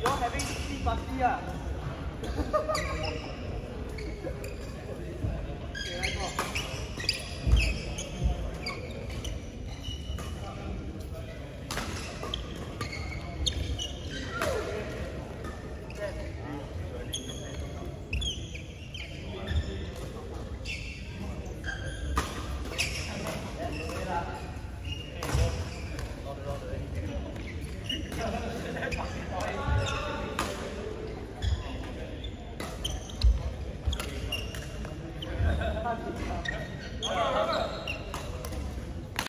You're having three party. Ah.